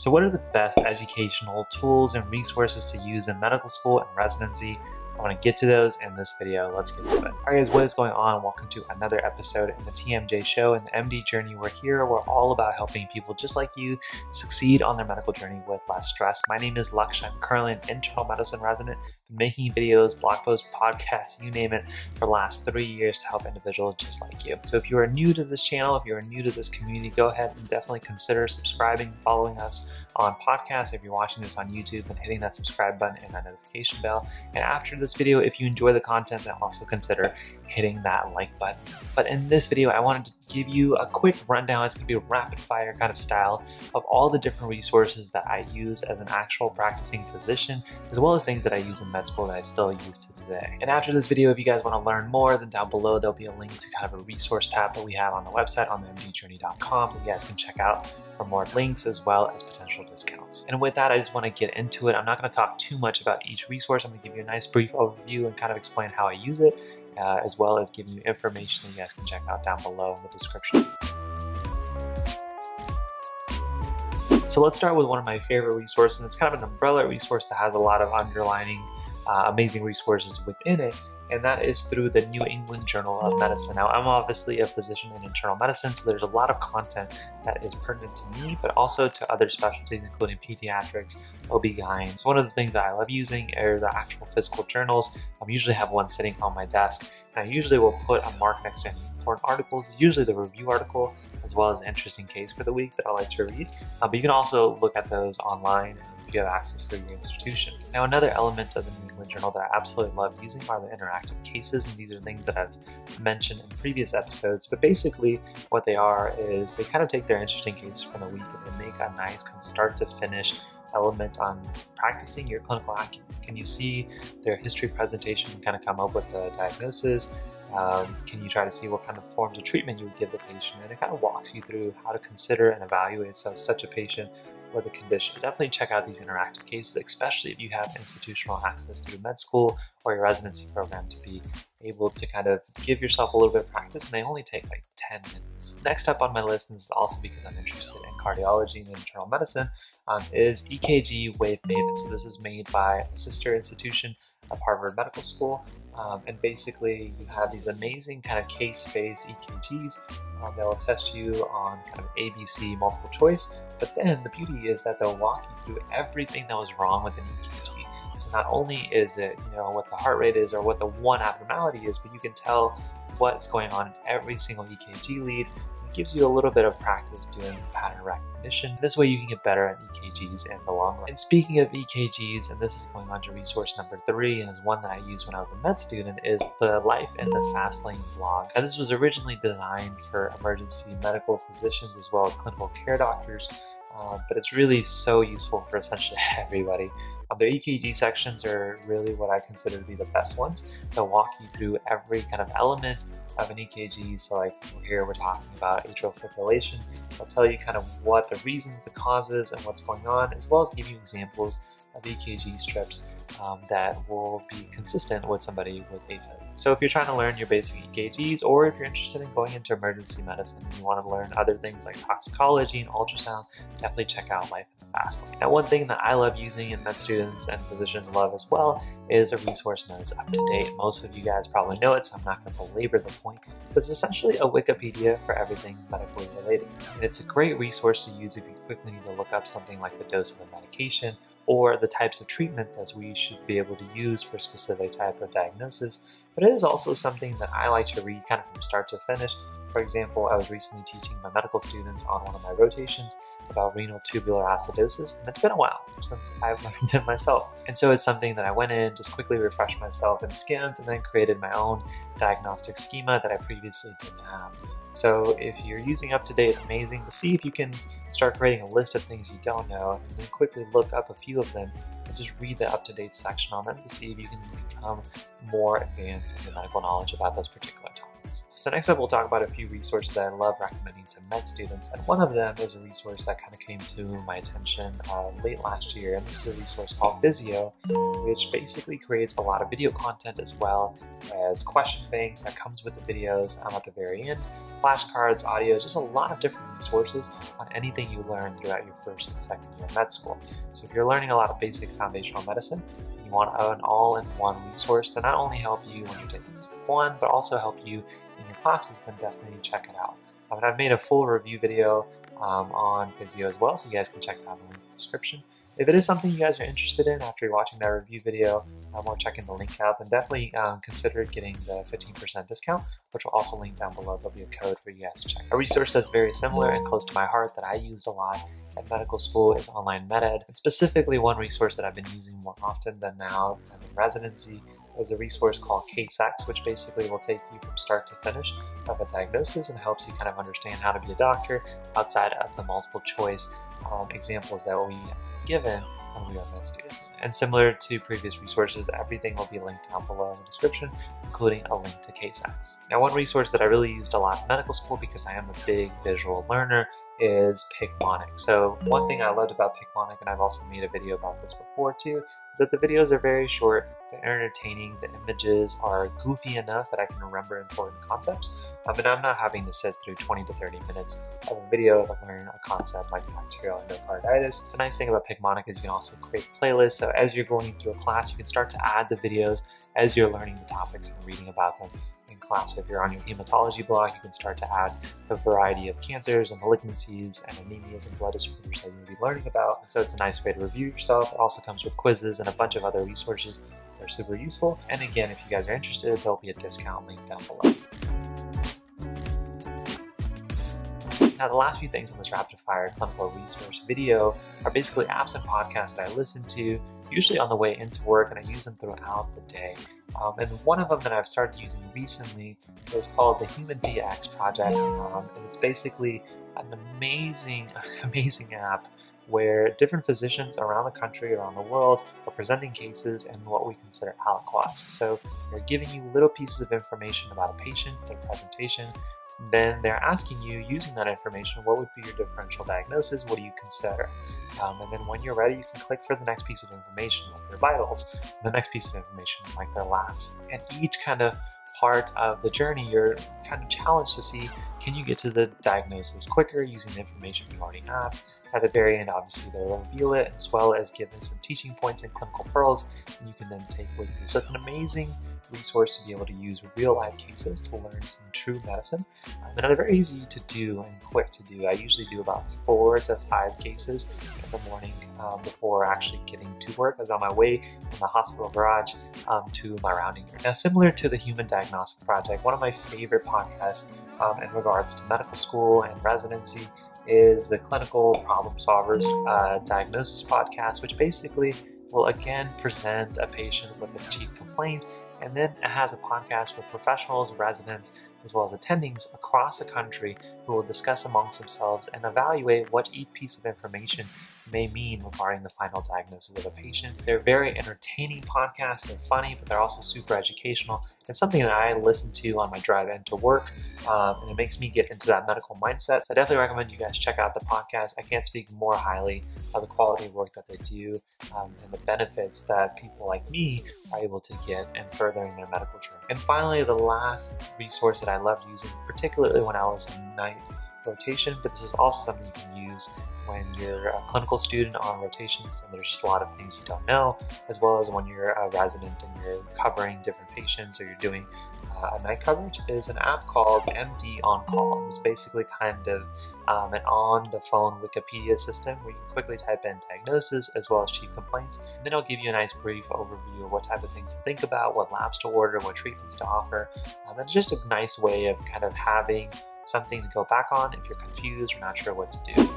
So what are the best educational tools and resources to use in medical school and residency? I want to get to those in this video. Let's get to it. All right, guys, what is going on? Welcome to another episode in the TMJ show and the MD journey. We're here. We're all about helping people just like you succeed on their medical journey with less stress. My name is Laksh. I'm currently an internal medicine resident making videos, blog posts, podcasts, you name it, for the last three years to help individuals just like you. So if you are new to this channel, if you are new to this community, go ahead and definitely consider subscribing, following us on podcasts. If you're watching this on YouTube, and hitting that subscribe button and that notification bell. And after this video, if you enjoy the content, then also consider hitting that like button. But in this video, I wanted to give you a quick rundown. It's gonna be a rapid fire kind of style of all the different resources that I use as an actual practicing physician, as well as things that I use in med school that I still use to today. And after this video, if you guys wanna learn more, then down below, there'll be a link to kind of a resource tab that we have on the website on the mdjourney.com that you guys can check out for more links as well as potential discounts. And with that, I just wanna get into it. I'm not gonna talk too much about each resource. I'm gonna give you a nice brief overview and kind of explain how I use it uh, as well as giving you information that you guys can check out down below in the description. So let's start with one of my favorite resources. It's kind of an umbrella resource that has a lot of underlining uh, amazing resources within it and that is through the New England Journal of Medicine. Now, I'm obviously a physician in internal medicine, so there's a lot of content that is pertinent to me, but also to other specialties, including pediatrics, OB-GYN. So one of the things that I love using are the actual physical journals. I usually have one sitting on my desk, and I usually will put a mark next to important articles, usually the review article, as well as an interesting case for the week that I like to read. Uh, but you can also look at those online you have access to your institution. Now, another element of the New England Journal that I absolutely love using are the interactive cases, and these are things that I've mentioned in previous episodes. But basically, what they are is they kind of take their interesting cases from the week and they make a nice, kind of start to finish element on practicing your clinical acumen. Can you see their history presentation and kind of come up with a diagnosis? Um, can you try to see what kind of forms of treatment you would give the patient? And it kind of walks you through how to consider and evaluate such a patient with the condition. Definitely check out these interactive cases, especially if you have institutional access to your med school or your residency program to be able to kind of give yourself a little bit of practice and they only take like 10 minutes. Next up on my list, and this is also because I'm interested in cardiology and internal medicine, um, is EKG Wave Maven. So this is made by a sister institution of Harvard Medical School. Um, and basically you have these amazing kind of case-based EKGs um, that will test you on kind of ABC multiple choice. But then the beauty is that they'll walk you through everything that was wrong with an EKG. So not only is it, you know, what the heart rate is or what the one abnormality is, but you can tell what's going on in every single EKG lead gives you a little bit of practice doing pattern recognition. This way you can get better at EKGs in the long run. And speaking of EKGs, and this is going on to resource number three, and is one that I used when I was a med student, is the Life in the Fast Lane blog. And this was originally designed for emergency medical physicians as well as clinical care doctors, um, but it's really so useful for essentially everybody. Um, the EKG sections are really what I consider to be the best ones. They'll walk you through every kind of element of an EKG. So like here we're talking about atrial fibrillation. I'll tell you kind of what the reasons, the causes, and what's going on, as well as give you examples EKG strips um, that will be consistent with somebody with AFib. So if you're trying to learn your basic EKGs, or if you're interested in going into emergency medicine and you want to learn other things like toxicology and ultrasound, definitely check out Life in the Fast Lane. Now, one thing that I love using and that students and physicians love as well is a resource known as UpToDate. Most of you guys probably know it, so I'm not going to belabor the point, but it's essentially a Wikipedia for everything medically related. And it's a great resource to use if you quickly need to look up something like the dose of a medication or the types of treatments as we should be able to use for a specific type of diagnosis, but it is also something that I like to read kind of from start to finish. For example, I was recently teaching my medical students on one of my rotations about renal tubular acidosis, and it's been a while since I've learned it myself. And so it's something that I went in, just quickly refreshed myself and skimmed, and then created my own diagnostic schema that I previously didn't have. So if you're using UpToDate, amazing. To see if you can start creating a list of things you don't know, and then quickly look up a few of them and just read the UpToDate section on them to see if you can become more advanced in your medical knowledge about those particular topics. So next up, we'll talk about a few resources that I love recommending to med students, and one of them is a resource that kind of came to my attention uh, late last year, and this is a resource called Physeo, which basically creates a lot of video content as well as question banks that comes with the videos um, at the very end, flashcards, audio, just a lot of different resources on anything you learn throughout your first and second year of med school. So if you're learning a lot of basic foundational medicine, you want an all-in-one resource to not only help you when you're taking step one, but also help you in your classes, then definitely check it out. I mean, I've made a full review video um, on Physeo as well, so you guys can check that out in the description. If it is something you guys are interested in after watching that review video um, or checking the link out, then definitely um, consider getting the 15% discount, which will also link down below. There'll be a code for you guys to check. A resource that's very similar and close to my heart that I used a lot at medical school is Online MedEd. And specifically one resource that I've been using more often than now I'm in residency is a resource called CaseX, which basically will take you from start to finish of a diagnosis and helps you kind of understand how to be a doctor outside of the multiple choice um, examples that we given when we are med students. And similar to previous resources, everything will be linked down below in the description, including a link to CaseX. Now, one resource that I really used a lot in medical school because I am a big visual learner is Picmonic. So one thing I loved about Picmonic, and I've also made a video about this before too, that the videos are very short, they're entertaining, the images are goofy enough that I can remember important concepts, um, and I'm not having to sit through 20 to 30 minutes of a video to learn a concept like bacterial endocarditis. The nice thing about Picmonic is you can also create playlists, so as you're going through a class, you can start to add the videos as you're learning the topics and reading about them in class. So If you're on your hematology block, you can start to add the variety of cancers and malignancies and anemias and blood disorders that you'll be learning about. So it's a nice way to review yourself. It also comes with quizzes and a bunch of other resources that are super useful. And again, if you guys are interested, there'll be a discount link down below. Now, the last few things on this rapid fire clinical resource video are basically apps and podcasts that I listen to, usually on the way into work, and I use them throughout the day. Um, and one of them that I've started using recently is called the Human DX Project, um, and it's basically an amazing, amazing app where different physicians around the country, around the world, are presenting cases and what we consider aliquots. So they're giving you little pieces of information about a patient, their presentation, then they're asking you, using that information, what would be your differential diagnosis? What do you consider? Um, and then when you're ready, you can click for the next piece of information, like their vitals, the next piece of information, like their labs. And each kind of part of the journey, you're kind of challenged to see, can you get to the diagnosis quicker using the information you already have? At the very end, obviously, they'll reveal it as well as give them some teaching points and clinical pearls, and you can then take with you. So it's an amazing resource to be able to use real life cases to learn some true medicine. Um, and they're very easy to do and quick to do. I usually do about four to five cases in the morning um, before actually getting to work. I was on my way from the hospital garage um, to my rounding. Now, similar to the Human Diagnostic Project, one of my favorite podcasts um, in regards to medical school and residency is the Clinical Problem Solvers uh, Diagnosis Podcast, which basically will again present a patient with a chief complaint and then it has a podcast with professionals, residents, as well as attendings across the country who will discuss amongst themselves and evaluate what each piece of information may mean regarding the final diagnosis of a patient. They're very entertaining podcasts, they're funny, but they're also super educational. and something that I listen to on my drive into work, um, and it makes me get into that medical mindset. So I definitely recommend you guys check out the podcast. I can't speak more highly of the quality of work that they do um, and the benefits that people like me are able to get in furthering their medical journey. And finally, the last resource that I loved using, particularly when I was in night rotation, but this is also something you can use when you're a clinical student on rotations and there's just a lot of things you don't know, as well as when you're a resident and you're covering different patients or you're doing uh, a night coverage, is an app called MD On Call. It's basically kind of um, an on-the-phone Wikipedia system where you can quickly type in diagnosis as well as chief complaints, and then it'll give you a nice brief overview of what type of things to think about, what labs to order, what treatments to offer. Um, it's just a nice way of kind of having something to go back on if you're confused or not sure what to do.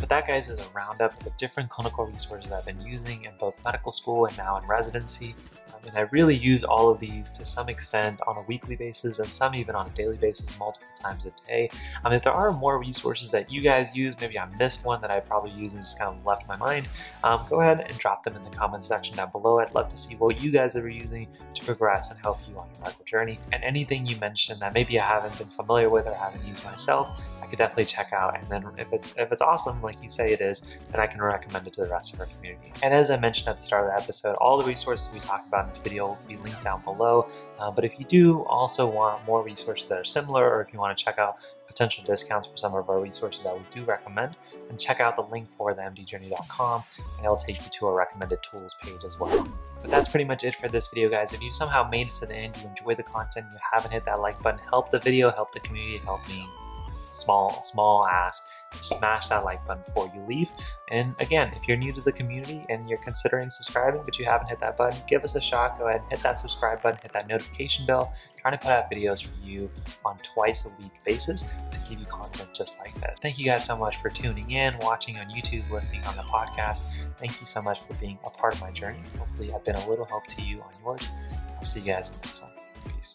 But that, guys, is a roundup of the different clinical resources I've been using in both medical school and now in residency. And I really use all of these to some extent on a weekly basis and some even on a daily basis multiple times a day. Um, if there are more resources that you guys use, maybe I missed one that I probably used and just kind of left my mind, um, go ahead and drop them in the comment section down below. I'd love to see what you guys are using to progress and help you on your medical journey. And anything you mentioned that maybe I haven't been familiar with or haven't used myself, I could definitely check out. And then if it's if it's awesome, like you say it is, then I can recommend it to the rest of our community. And as I mentioned at the start of the episode, all the resources we talk about in this video will be linked down below. Uh, but if you do also want more resources that are similar, or if you want to check out potential discounts for some of our resources that we do recommend, then check out the link for the mdjourney.com and it'll take you to a recommended tools page as well. But that's pretty much it for this video, guys. If you somehow made it to the end, you enjoy the content, you haven't hit that like button, help the video, help the community, help me. Small, small ask smash that like button before you leave. And again, if you're new to the community and you're considering subscribing but you haven't hit that button, give us a shot. Go ahead and hit that subscribe button, hit that notification bell. I'm trying to put out videos for you on twice a week basis to give you content just like that. Thank you guys so much for tuning in, watching on YouTube, listening on the podcast. Thank you so much for being a part of my journey. Hopefully I've been a little help to you on yours. I'll see you guys in the next one. Peace.